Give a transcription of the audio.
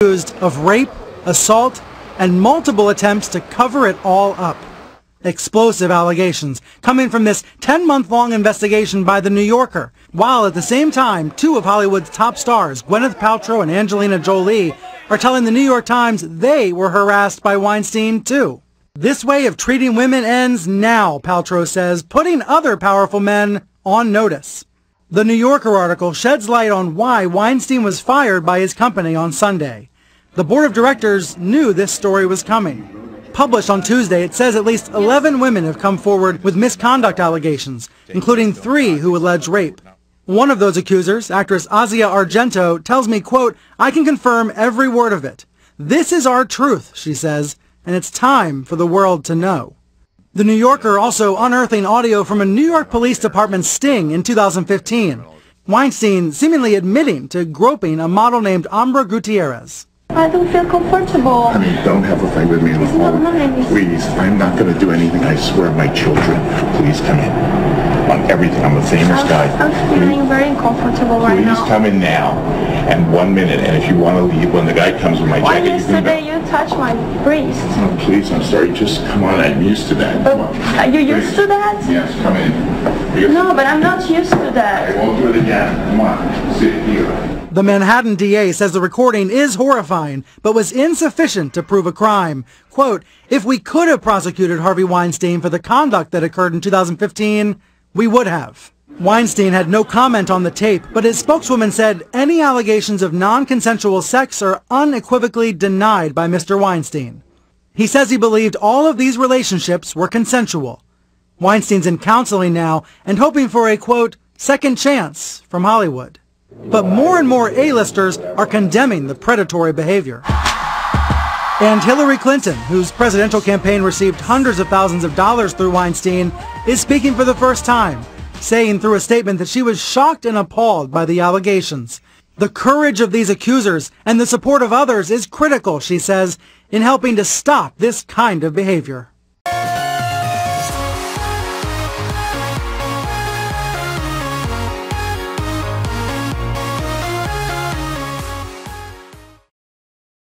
accused of rape, assault, and multiple attempts to cover it all up. Explosive allegations coming from this 10-month-long investigation by The New Yorker, while at the same time, two of Hollywood's top stars, Gwyneth Paltrow and Angelina Jolie, are telling The New York Times they were harassed by Weinstein too. This way of treating women ends now, Paltrow says, putting other powerful men on notice. The New Yorker article sheds light on why Weinstein was fired by his company on Sunday. The board of directors knew this story was coming. Published on Tuesday, it says at least 11 women have come forward with misconduct allegations, including three who allege rape. One of those accusers, actress Asia Argento, tells me, quote, I can confirm every word of it. This is our truth, she says, and it's time for the world to know. The New Yorker also unearthing audio from a New York Police Department sting in 2015. Weinstein seemingly admitting to groping a model named Ambra Gutierrez. I don't feel comfortable. Honey, don't have a fight with me in the It's not hall. nice. Please, I'm not going to do anything. I swear, my children. Please come in. On everything. I'm a famous I'm, guy. I'm feeling very uncomfortable right Please now. come in now. And one minute. And if you want to leave, when the guy comes with my Why jacket, you can yesterday go. you touched my breast? Oh, please, I'm sorry. Just come on. I'm used to that. But Come on. are you used to that? Yes, come in. No, but I'm not used to that. I that. won't do it again. Come on. Sit here. The Manhattan DA says the recording is horrifying, but was insufficient to prove a crime. Quote, if we could have prosecuted Harvey Weinstein for the conduct that occurred in 2015, we would have. Weinstein had no comment on the tape, but his spokeswoman said any allegations of non-consensual sex are unequivocally denied by Mr. Weinstein. He says he believed all of these relationships were consensual. Weinstein's in counseling now and hoping for a, quote, second chance from Hollywood. But more and more A-listers are condemning the predatory behavior. And Hillary Clinton, whose presidential campaign received hundreds of thousands of dollars through Weinstein, is speaking for the first time, saying through a statement that she was shocked and appalled by the allegations. The courage of these accusers and the support of others is critical, she says, in helping to stop this kind of behavior.